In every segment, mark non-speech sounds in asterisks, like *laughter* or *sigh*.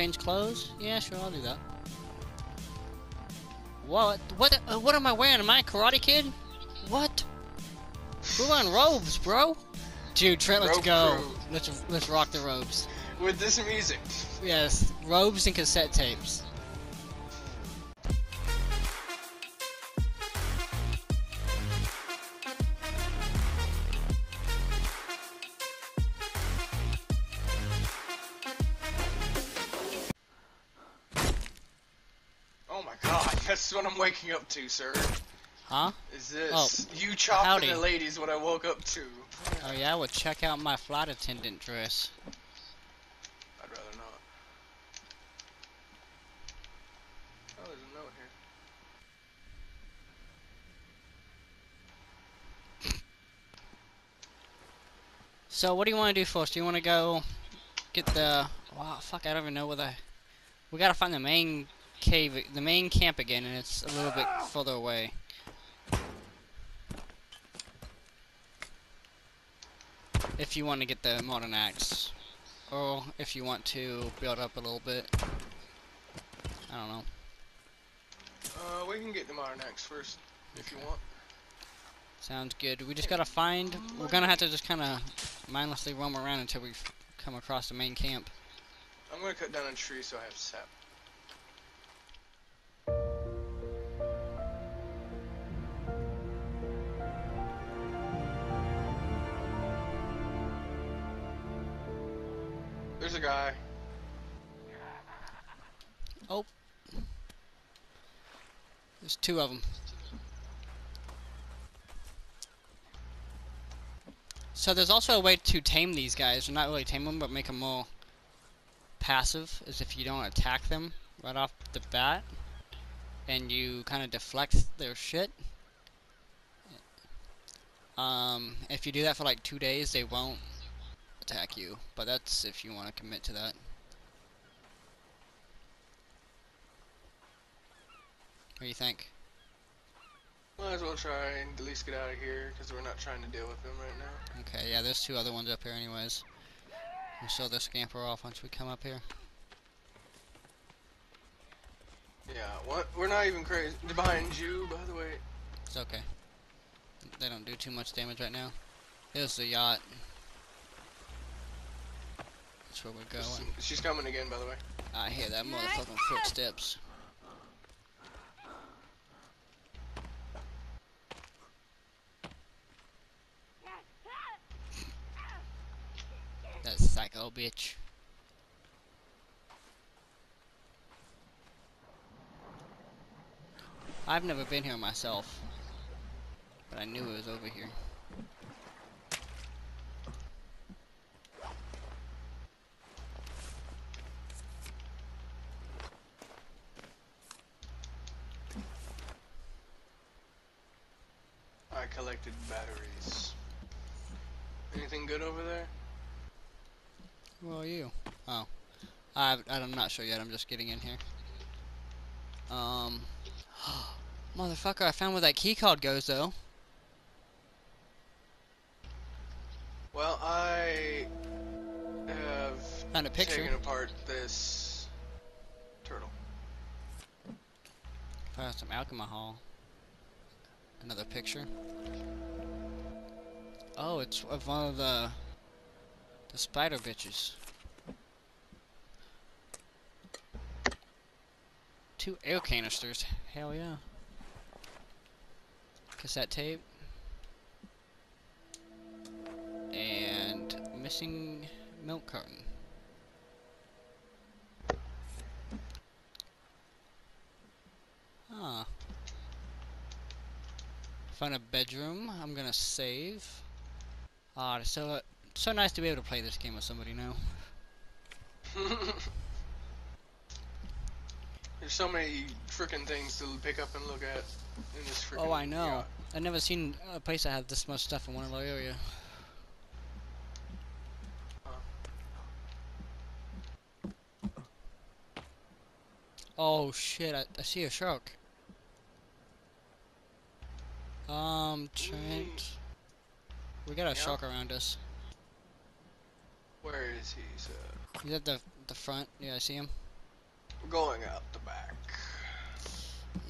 change clothes? Yeah, sure, I'll do that. What? What? Uh, what am I wearing? Am I a Karate Kid? What? We're wearing robes, bro. Dude, Trent, let's Rope go. crew. Let's let's rock the robes. With this music. Yes, robes and cassette tapes. Waking up to, sir. Huh? Is this Oh, you chopping howdy. the ladies? What I woke up to? Oh yeah, well check out my flight attendant dress. I'd rather not. Oh, there's a note here. So what do you want to do first? Do you want to go get the? Wow, fuck! I don't even know where the. We gotta find the main cave, the main camp again, and it's a little bit further away. If you want to get the modern axe, or if you want to build up a little bit. I don't know. Uh, we can get the modern axe first, if you want. Sounds good. We just gotta find. We're gonna have to just kind of mindlessly roam around until we come across the main camp. I'm gonna cut down a tree so I have sap. Guy. There's two of them. So there's also a way to tame these guys, not really tame them, but make them more passive, is if you don't attack them right off the bat, and you kind of deflect their shit. Um, if you do that for like two days, they won't attack you, but that's if you want to commit to that. What do you think? Might as well try and at least get out of here because we're not trying to deal with them right now. Okay, yeah, there's two other ones up here anyways. We'll show the scamper off once we come up here. Yeah, what? We're not even crazy. Behind you, by the way. It's okay. They don't do too much damage right now. Here's the yacht. That's where we're She's- going. She's coming again, by the way. I hear that motherfucking footsteps. That psycho bitch. I've never been here myself, but I knew it was over here. Collected batteries. Anything good over there? Who are you? Oh. I, I'm not sure yet, I'm just getting in here. Um. *gasps* Motherfucker, I found where that key card goes, though. Well, I have Found a picture. taken apart this turtle. Found some alcohol. Another picture. Oh, it's of one of the the spider bitches. Two air canisters. Hell yeah. Cassette tape. And missing milk carton. Huh. Found a bedroom. I'm gonna save. Ah, it's so uh, so nice to be able to play this game with somebody now. *laughs* There's so many freaking things to pick up and look at in this freaking. Oh, I know. yacht. I've never seen a place that had this much stuff in one little area. Oh shit! I, I see a shark. Um, Trent. We got a Yeah? shark around us. Where is he, sir? He's at the the front. Yeah, I see him. We're going out the back.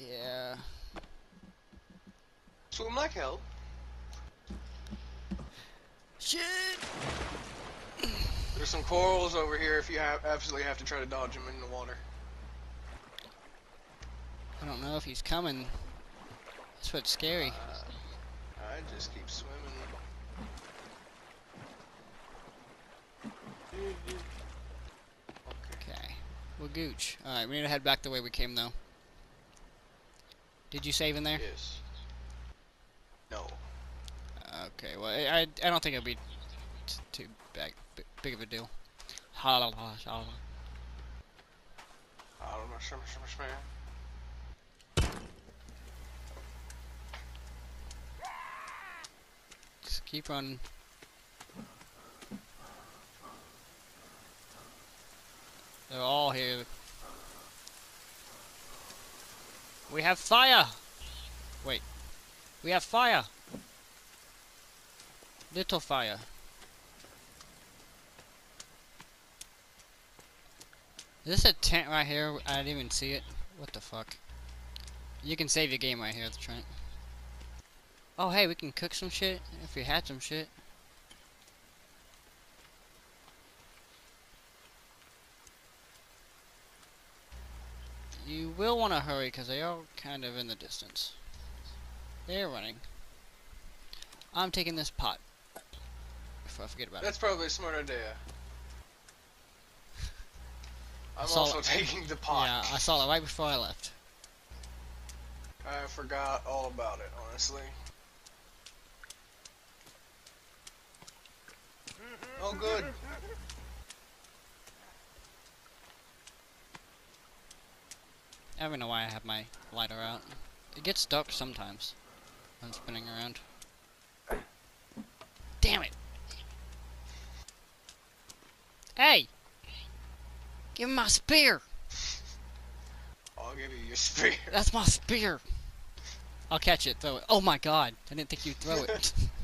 Yeah. Swim like hell. Shit! There's some corals over here if you have absolutely have to try to dodge them in the water. I don't know if he's coming. That's what's scary. Uh, I just keep swimming. Okay. Okay. Well, Gooch. Alright, we need to head back the way we came, though. Did you save in there? Yes. No. Okay, well, I, I, I don't think it'll be too big, big, of a deal. Ha la la la la. I don't know, shimmer, shimmer, shimmer. Just keep running. They're all here. We have fire! Wait. We have fire! Little fire. Is this a tent right here? I didn't even see it. What the fuck? You can save your game right here, Trent. Oh, hey, we can cook some shit if we had some shit. You will want to hurry because they are kind of in the distance. They're running. I'm taking this pot. Before I forget about it. That's probably a smart idea. *laughs* I'm also it. taking the pot. Yeah, I saw it right before I left. I forgot all about it, honestly. Oh, good. I don't know why I have my lighter out. It gets stuck sometimes when spinning around. Damn it! Hey! Give me my spear! I'll give you your spear. That's my spear! I'll catch it, throw it. Oh my god, I didn't think you'd throw it. *laughs*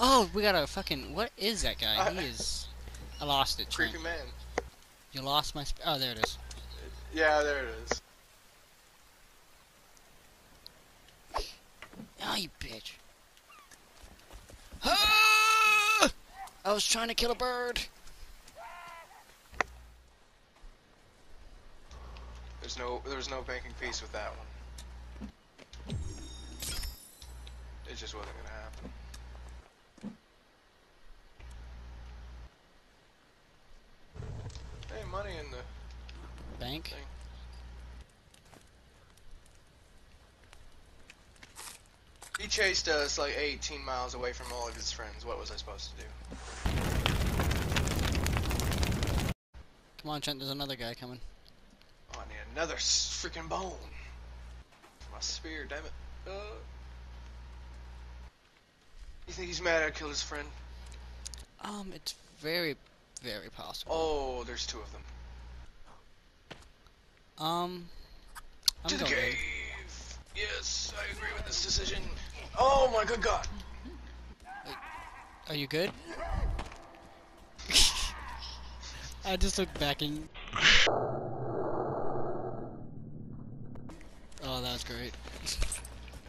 oh, we got a fucking. What is that guy? He is. I lost it, Trent. Creepy man. You lost my. Oh, there it is. Yeah, there it is. Oh, you bitch. Ah! I was trying to kill a bird. There's no, there's no banking peace with that one. It just wasn't gonna happen. Hey, money in the Bank? thing. He chased us like 18 miles away from all of his friends. What was I supposed to do? Come on, Trent, there's another guy coming. Oh, I need another freaking bone. My spear, damn it. Uh, you think he's mad I killed his friend? Um, it's very, very possible. Oh, there's two of them. Um, I'm to the going. cave. Yes, I agree with this decision. Oh my good god. Are you good? *laughs* I just looked back and. Oh, that was great. *laughs*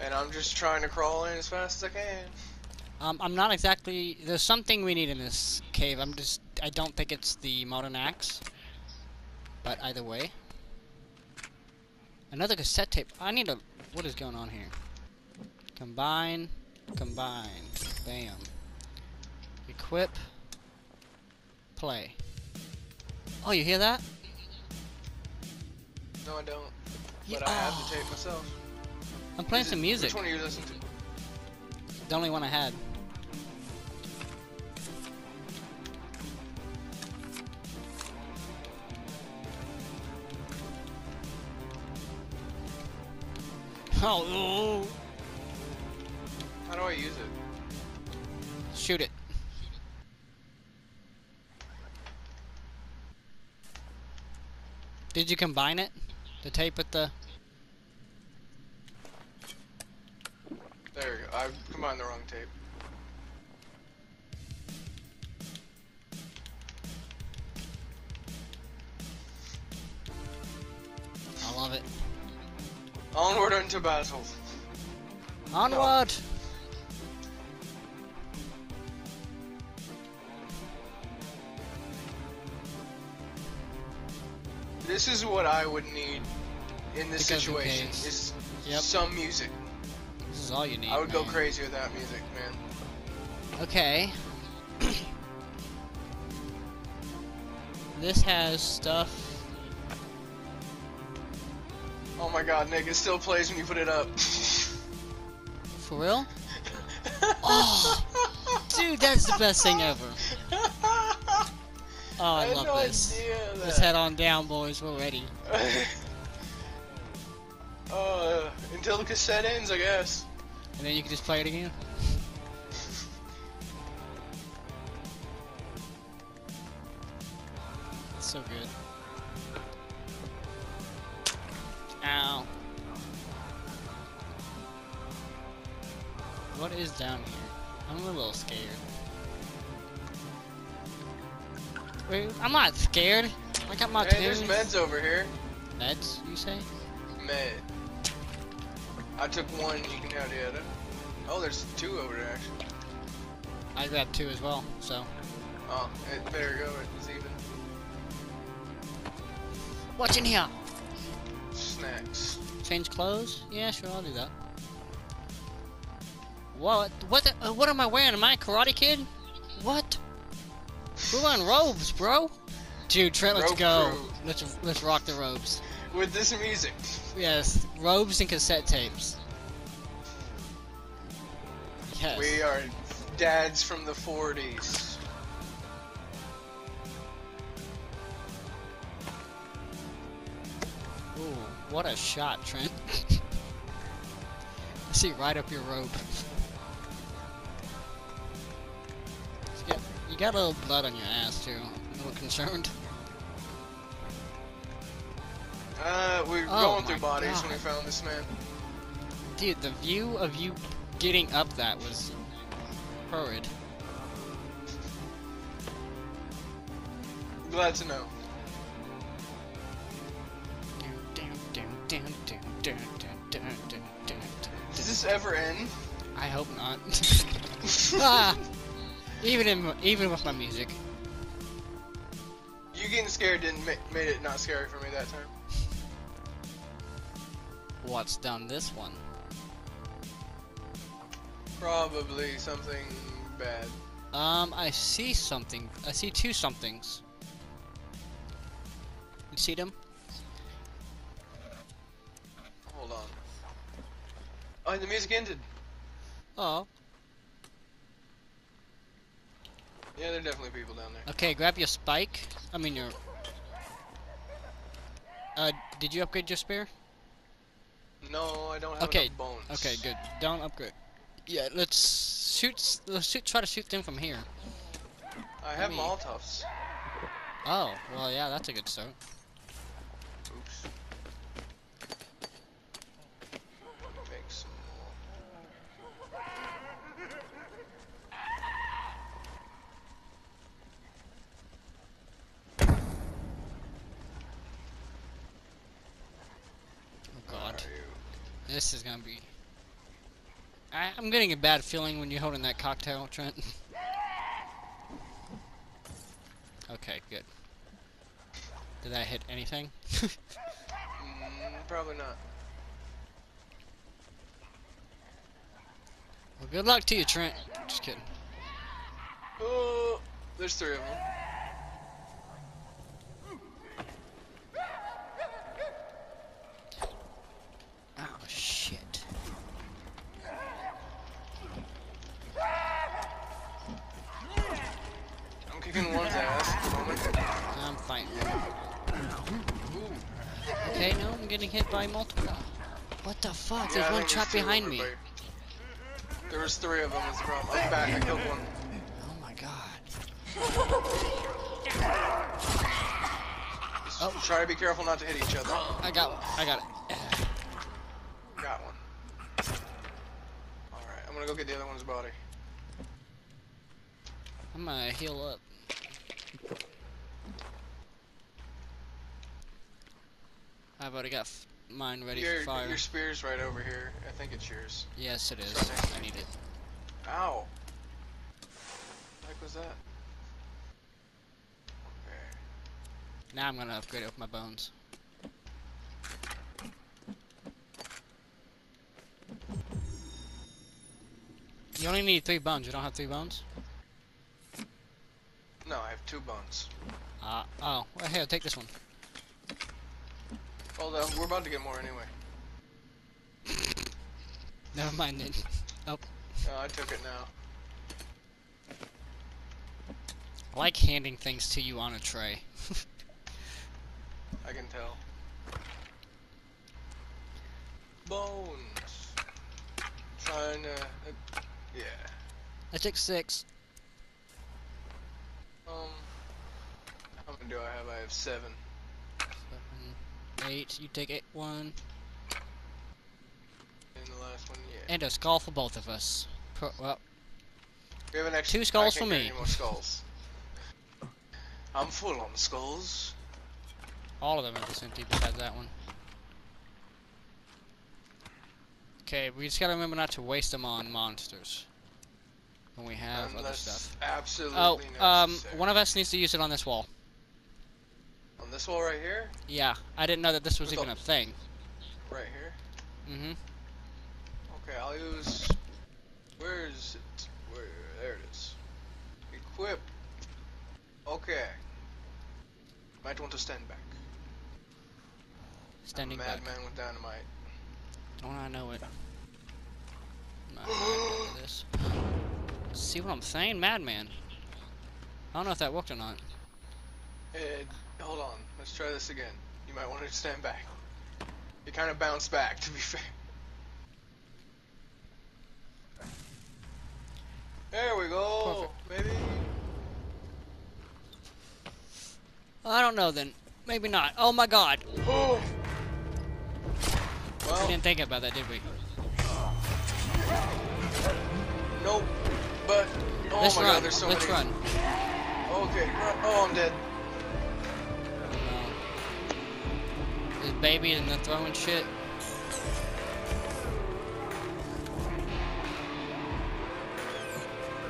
And I'm just trying to crawl in as fast as I can. Um, I'm not exactly. There's something we need in this cave. I'm just. I don't think it's the modern axe. But either way. Another cassette tape. I need a. What is going on here? Combine. Combine. Bam. Equip. Play. Oh, you hear that? No, I don't. Yeah, But I have the tape myself. I'm playing Is some it- music. Which one are you listening to? The only one I had. Oh, How do I use it? shoot it. Did you combine it? The tape with the. There you go. I combined the wrong tape. Onward into battle. Onward! This is what I would need in this Because situation. Is Yep. some music. This is all you need. I would go man. crazy without music, man. Okay. *clears throat* this has stuff. My god, Nick, it still plays when you put it up. For real? Oh, dude, that's the best thing ever. *laughs* Oh, I, had love no this. Let's head on down, boys. We're ready. *laughs* uh, until the cassette ends, I guess. And then you can just play it again. *laughs* So good. Is down here? I'm a little scared. Wait, I'm not scared. I got my Hey, there's meds over here. Meds, you say? Med. I took one, you can have the other. Oh, there's two over there, actually. I grabbed two as well, so. Oh, it better go, it's even. What's in here? Snacks. Change clothes? Yeah, sure, I'll do that. What? What? The, uh, what am I wearing? Am I a Karate Kid? What? We're wearing robes, bro. Dude, Trent, let's Robe go. crew. Let's let's rock the robes. With this music. Yes, robes and cassette tapes. Yes. We are dads from the 40s. Ooh, what a shot, Trent. *laughs* I see right up your robe. You got, a little blood on your ass too. I'm a little concerned. Uh, we were Oh going through bodies God. when we found this man. Dude, the view of you getting up that was horrid. Glad to know. Does this ever end? *laughs* I hope not. *laughs* ah, even in even with my music. You getting scared didn't ma- made it not scary for me that time. What's done this one? Probably something bad. Um, I see something. I see two somethings. You see them? Hold on. Oh, the music ended. Oh. Yeah, there are definitely people down there. Okay, grab your spike. I mean your. Uh, did you upgrade your spear? No, I don't have Okay, enough bones. Okay, good. Don't upgrade. Yeah, let's shoot. Let's shoot. Try to shoot them from here. I have me- Molotovs. Oh, well, yeah, that's a good start. Oops. Make some more. Oh God, Where are you? This is gonna be. I, I'm getting a bad feeling when you're holding that cocktail, Trent. *laughs* okay, good. Did that hit anything? Mm, probably not. well, good luck to you, Trent. Just kidding. Oh, there's three of them. Oh shit. I'm kicking one's ass at the moment. I'm fighting. Okay, no, I'm getting hit by multiple. What the fuck? Yeah, There's one trapped behind me. There was three of them. The problem. I'm back. I killed one. Oh my god. Just Oh. Try to be careful not to hit each other. I got one. I got it. Got one. Alright, I'm gonna go get the other one's body. I'm gonna heal up. I've already got f- mine ready your, for fire. your spear's right over here. I think it's yours. Yes, it is. I need it. Ow. What the heck was that? Okay. Now I'm gonna upgrade it with my bones. You only need three bones. You don't have three bones? No, I have two bones. Uh, oh. Well, here, take this one. Hold on, we're about to get more anyway. *laughs* Never mind then. No, I took it now. I like handing things to you on a tray. *laughs* I can tell. Bones. Trying to. Uh, yeah. I took six. Um. How many do I have? I have seven. Eight. You take it. One. And the last one, yeah. And a skull for both of us. Pro well, We have an extra. two skulls for me. Skulls? I'm full on skulls. all of them are just empty besides that one. Okay, we just gotta remember not to waste them on monsters. When we have other stuff. absolutely Oh, um, one of us needs to use it on this wall. This wall right here? Yeah, I didn't know that this was Where's even the- a thing. Right here? Mm-hmm. Okay, I'll use. Where is it? Where? There it is. Equip. Okay. Might want to stand back. Standing I'm a back. madman with dynamite. Don't I know it? I'm not gonna do this. See what I'm saying? Madman. I don't know if that worked or not. Ed, hold on. Let's try this again. You might want to stand back. You kind of bounced back, to be *laughs* fair. There we go. Maybe. I don't know then. Maybe not. Oh my god. Oh. We didn't think about that, did we? nope. But oh Let's my run. god, there's so Let's many. run. Okay. run. Oh, I'm dead. Babies and they're throwing shit.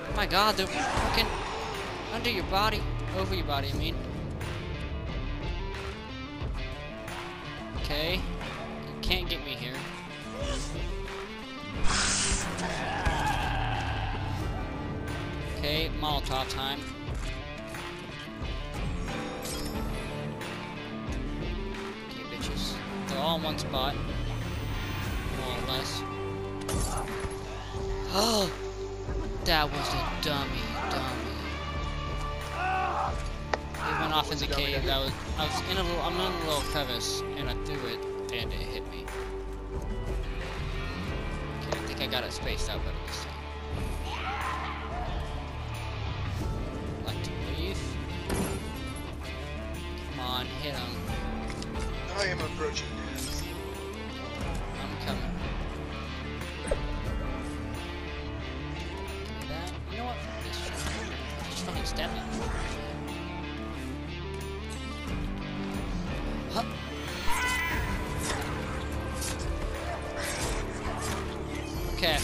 Oh my god, they're fucking under your body. Over your body, I mean. Okay. You can't get me here. Okay, Molotov time. Spot. More or less. Oh! That was a dummy, dummy. It went off in the cave. I was, I was in a little, I'm in a little crevice, and I threw it, and it hit me. Okay, I think I got it spaced out better this time.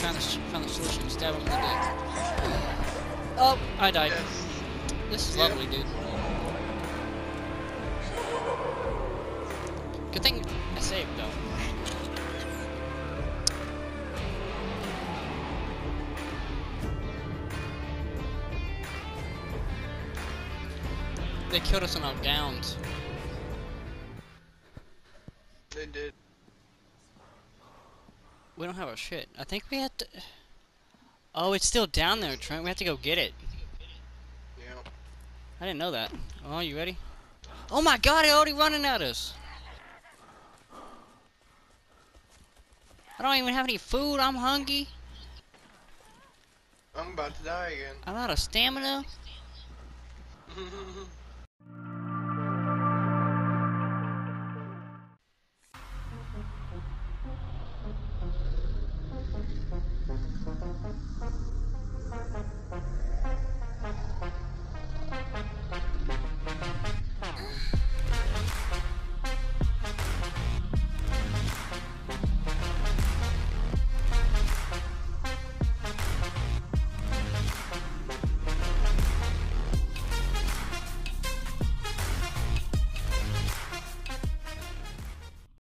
Found the, found the solution. Stab him in the dick. Oh, I died. Yes. This is Yeah. lovely, dude. Good thing I saved, though. They killed us in our gowns. They did. We don't have our shit. I think we have to... Oh, it's still down there, Trent. We have to go get it. Yeah. I didn't know that. Oh, you ready? Oh my god, they're already running at us! I don't even have any food, I'm hungry. I'm about to die again. I'm out of stamina. *laughs*